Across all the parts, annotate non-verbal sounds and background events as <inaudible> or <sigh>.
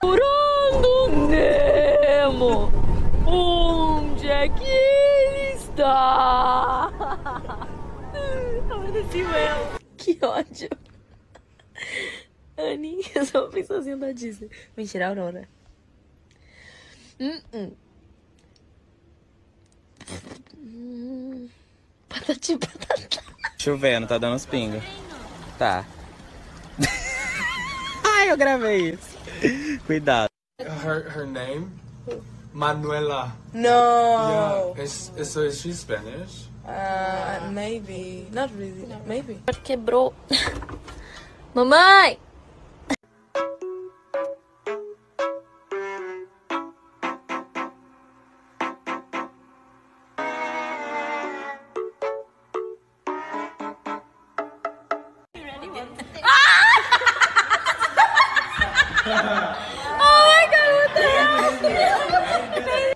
Procurando Nemo. Onde é que ele está? <laughs> Que ódio. Annie, eu sou uma pessoazinha da Disney. Mentira, Aurora. Hum, hum. Hum. Patati patata. Chovendo, tá dando uns pingos. Tá. <laughs> Ai, eu gravei isso. <laughs> Cuidado. Her her name? Manuela. No. Yeah. Is, is so is she Spanish? Uh, maybe. Not really. Maybe. Quebrou. <laughs> Mamãe! Oh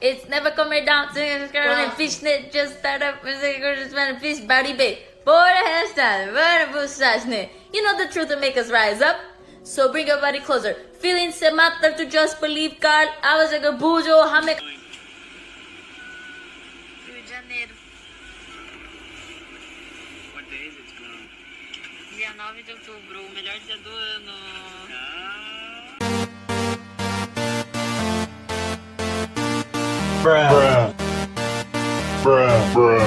it's never coming down to the girl and fishnet just start up and say just want fish body bait. For the hairstyle, for the mustache. You know the truth will make us rise up. So bring your body closer. Feeling se matter to just believe God. I was like a bujo, hamek. Rio de Janeiro. What day is it tomorrow? Dia 9 de outubro, o melhor dia do ano. bruh, bruh, bruh,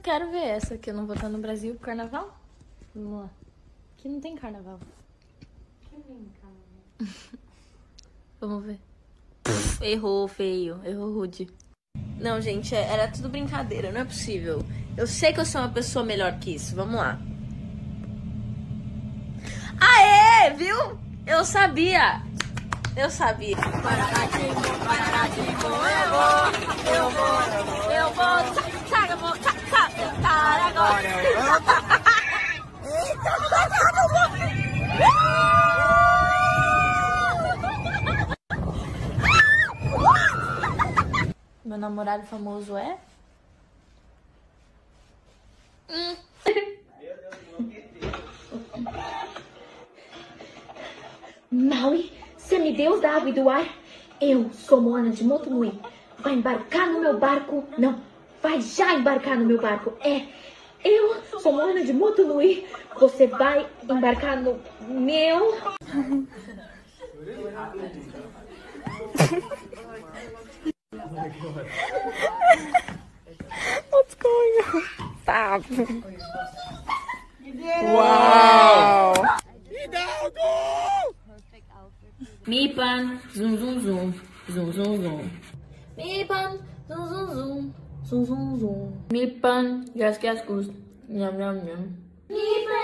quero ver essa que eu não vou estar no Brasil. Carnaval? Vamos lá. Aqui não tem carnaval. <laughs> Vamos ver. Errou, feio. Errou, rude. Não, gente, é, era tudo brincadeira. Não é possível. Eu sei que eu sou uma pessoa melhor que isso. Vamos lá. Viu? Eu sabia. Eu sabia. Eu vou, eu vou, eu vou, saca, vou, saca, agora. Meu namorado famoso é? Maui, semideus da água e do ar, eu sou Moana de Motunui. Vai embarcar no meu barco? Não, vai já embarcar no meu barco. É, eu sou Moana de Motunui. Você vai embarcar no meu. Mi pan, zoom zoom zoom, zoom zoom zoom. Mi pan, zoom zoom zoom, zoom zoom zoom. Mi pan, gas gas goose, nham nham nham. Mi pan,